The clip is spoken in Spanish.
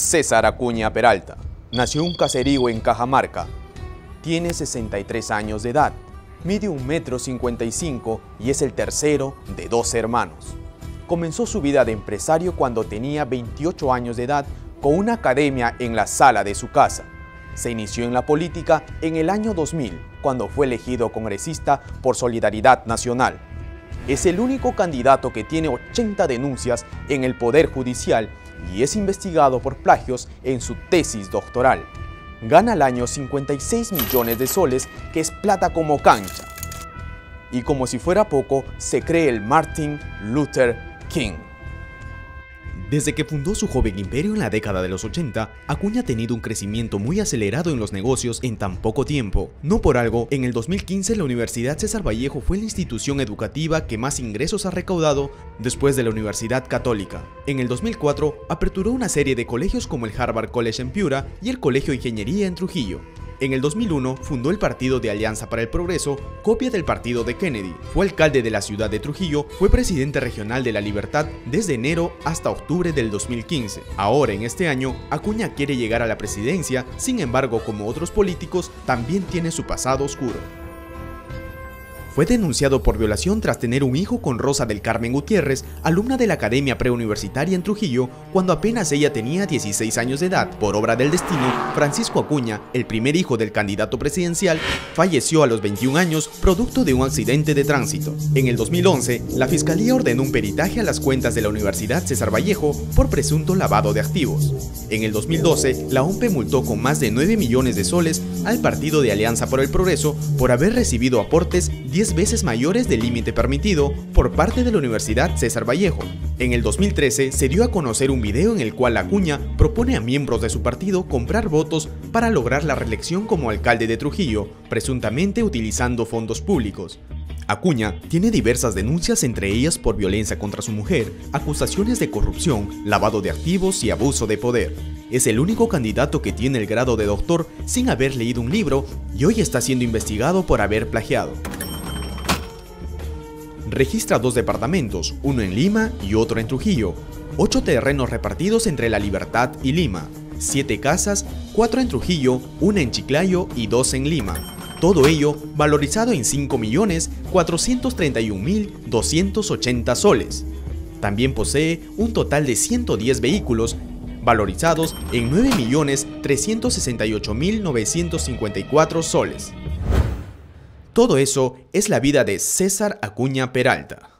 César Acuña Peralta. Nació en un caserío en Cajamarca. Tiene 63 años de edad, mide un metro 55 y es el tercero de dos hermanos. Comenzó su vida de empresario cuando tenía 28 años de edad con una academia en la sala de su casa. Se inició en la política en el año 2000, cuando fue elegido congresista por Solidaridad Nacional. Es el único candidato que tiene 80 denuncias en el Poder Judicial y es investigado por plagios en su tesis doctoral. Gana al año 56 millones de soles, que es plata como cancha. Y como si fuera poco, se cree el Martin Luther King. Desde que fundó su joven imperio en la década de los 80, Acuña ha tenido un crecimiento muy acelerado en los negocios en tan poco tiempo. No por algo, en el 2015 la Universidad César Vallejo fue la institución educativa que más ingresos ha recaudado después de la Universidad Católica. En el 2004 aperturó una serie de colegios como el Harvard College en Piura y el Colegio de Ingeniería en Trujillo. En el 2001 fundó el Partido de Alianza para el Progreso, copia del partido de Kennedy. Fue alcalde de la ciudad de Trujillo, fue presidente regional de la Libertad desde enero hasta octubre del 2015. Ahora, en este año, Acuña quiere llegar a la presidencia, sin embargo, como otros políticos, también tiene su pasado oscuro. Fue denunciado por violación tras tener un hijo con Rosa del Carmen Gutiérrez, alumna de la Academia Preuniversitaria en Trujillo, cuando apenas ella tenía 16 años de edad. Por obra del destino, Francisco Acuña, el primer hijo del candidato presidencial, falleció a los 21 años producto de un accidente de tránsito. En el 2011, la Fiscalía ordenó un peritaje a las cuentas de la Universidad César Vallejo por presunto lavado de activos. En el 2012, la OMPE multó con más de 9 millones de soles al Partido de Alianza por el Progreso por haber recibido aportes 10 veces mayores del límite permitido por parte de la Universidad César Vallejo. En el 2013 se dio a conocer un video en el cual Acuña propone a miembros de su partido comprar votos para lograr la reelección como alcalde de Trujillo, presuntamente utilizando fondos públicos. Acuña tiene diversas denuncias entre ellas por violencia contra su mujer, acusaciones de corrupción, lavado de activos y abuso de poder. Es el único candidato que tiene el grado de doctor sin haber leído un libro y hoy está siendo investigado por haber plagiado registra dos departamentos, uno en Lima y otro en Trujillo, ocho terrenos repartidos entre La Libertad y Lima, siete casas, cuatro en Trujillo, una en Chiclayo y dos en Lima. Todo ello valorizado en 5.431.280 soles. También posee un total de 110 vehículos valorizados en 9.368.954 soles. Todo eso es la vida de César Acuña Peralta.